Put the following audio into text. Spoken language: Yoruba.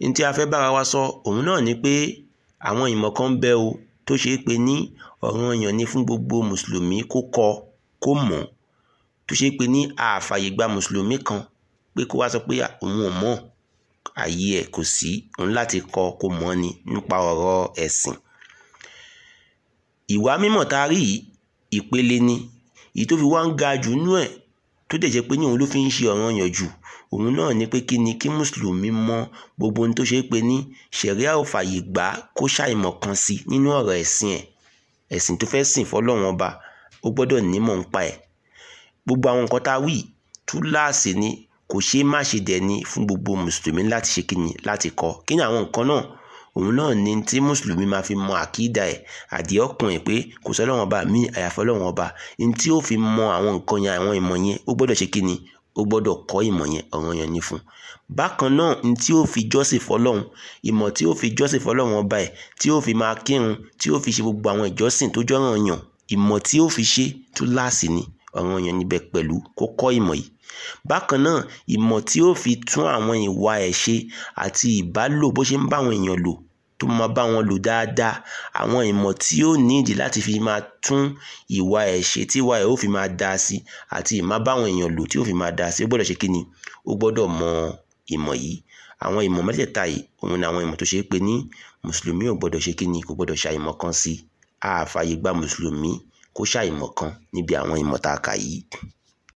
ní tí a fẹ́ bára wa sọ òun náà ni pé àwọn ìmọ̀ kan ń bẹ o tó ṣeé pé ní ọ̀ranyàn ni fún gbogbo mùsùlùmí kó kọ́ kó mọ̀ tó ṣeé pé ní àfààyè gba mùsùlùmí kan pé kó wá sọ pé òun ò mọ̀. Àyè ẹ̀ kò sí òun láti kọ́ kó mọ̀ ni nípa ọ̀rọ̀ ẹ̀sìn. Ìwà mímọ̀ tá a rí yìí ìpele ni. Èyí ń ga jù nú ẹ̀ tó dẹ̀ jẹ́ pé ní òun ló fi ń ṣe ọ̀ranyàn jù òun náà ni pé kí ni kí mùsùlùmí mọ gbogbo ohun tó ṣe é pé ní ṣẹ̀ríà ò fàyè gbà kó ṣàìmọ̀ kan sí nínú ọ̀rọ̀ ẹ̀sìn ẹ̀. Ẹ̀sìn tó fẹ́ sìn fọlọ́run ọba ó gbọ́dọ̀ nímọ̀ ń pa ẹ̀. Gbogbo àwọn nǹkan tá a wí túláàsì ni kò ṣeé má ṣe dẹ̀ ni fún gbogbo mùsùlùmí láti ṣe kíni láti kọ́. Kí ni àwọn nǹkan náà òun náà ni tí mùsùlùmí máa fi mọ àkídà ẹ̀. Àdìẹ ọkàn ẹ̀ pé kò sọ́lọ́run ọba míì àyàfọ́ Ọlọ́run ọba. Ní tí ó fi mọ àwọn nǹkan yẹn àwọn ìmọ̀ yẹn ó gbọ́dọ̀ ṣe kíni ó gbọ́dọ̀ kọ́ ìmọ̀ yẹn ọ̀ranyàn ni fún. Bákan náà ní tí ó fi jọ́sìn fọlọ́run ìmọ̀ tí ó fi jọ́sìn fọlọ́run ọba ẹ̀ tí ó fi máa kírun tí ó fi ṣe gbogbo àwọn ìjọsìn tó jọ́ranyàn ìmọ̀ tí ó fi ṣe túláàsì ni ọ̀ranyàn níbẹ̀ pẹ̀lú kó kọ́ ìmọ̀ yìí. Bákan náà ìmọ̀ tí ó fi tún àwọn ìwà ẹ̀ ṣe àti ìbálò bó ṣe ń bá àwọn èèyàn lò tó máa bá wọn lò dáadáa. Àwọn ìmọ̀ tí ó nídìí láti fi máa tún ìwà ẹ̀ tí ìwà ẹ̀ ó fi máa dáa sí àti ìmá bá àwọn èèyàn lò tí ó fi máa dáa sí ó gbọ́dọ̀ ṣe kí ni? Ó gbọ́dọ̀ mọ ìmọ̀ yìí. Àwọn ìmọ̀ mẹ́tẹ̀ẹ̀ta yìí òun ni àwọn ìmọ̀ tó ṣe é pé ní mùsùlùmí ò gbọ́dọ̀ ṣe kí ni? Kò gbọ́dọ̀ ṣàìmọ̀ kan sí àfààyè gba mùsùlùmí kó ṣàìmọ̀ kan níbi àwọn ìmọ̀ tá a kà yìí